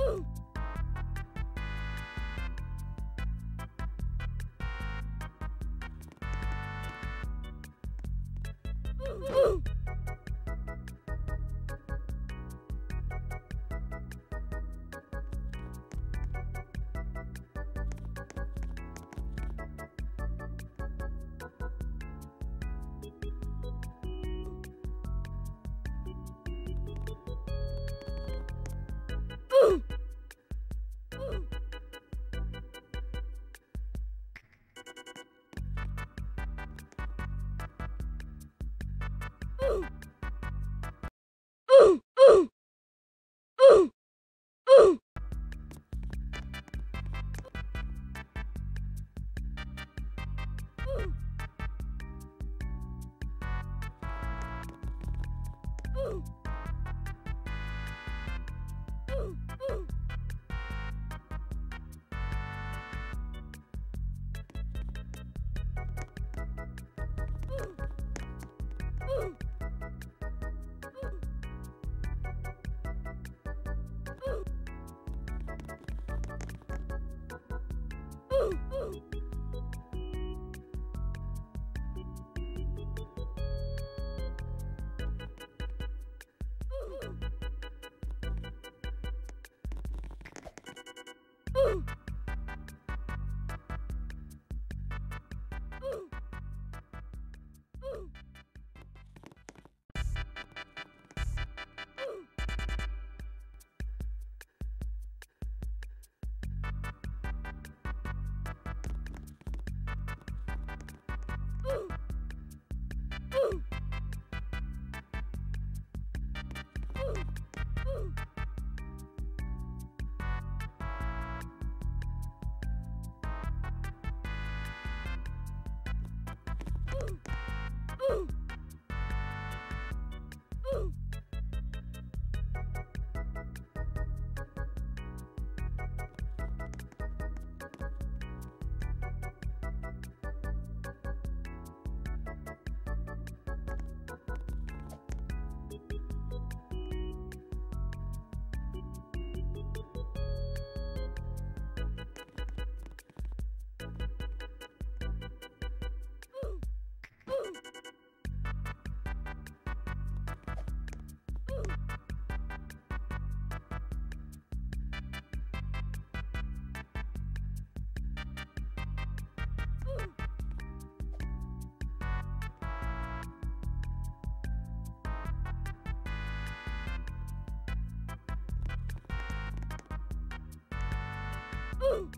Woo! Woo! Ooh. Ooh. Ooh. Ooh. Ooh.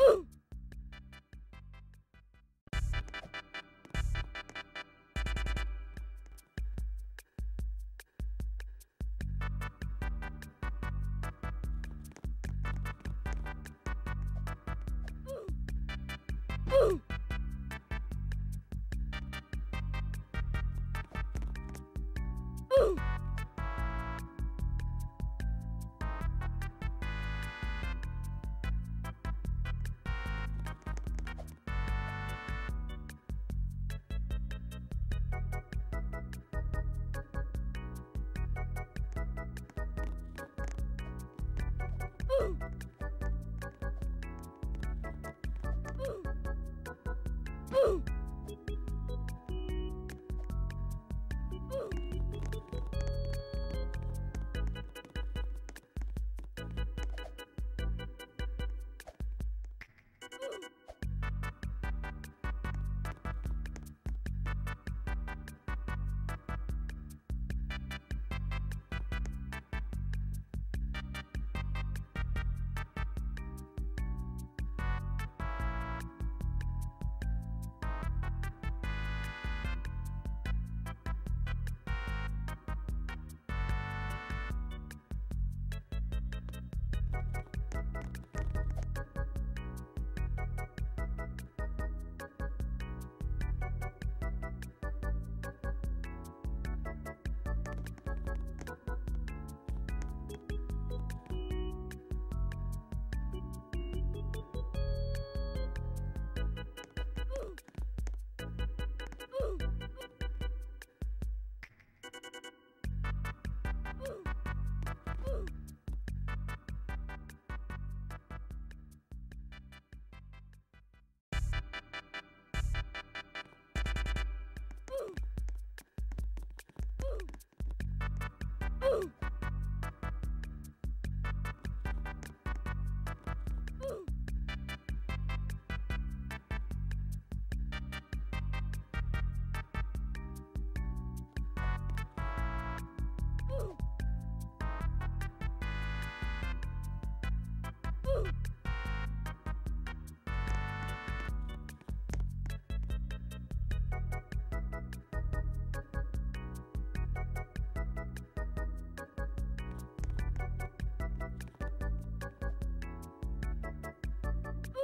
Ooh! Woo!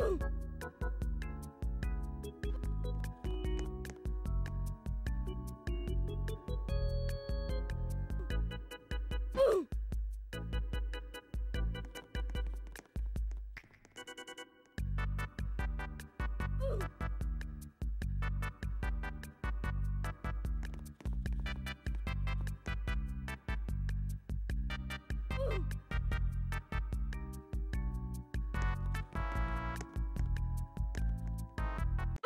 Ooh.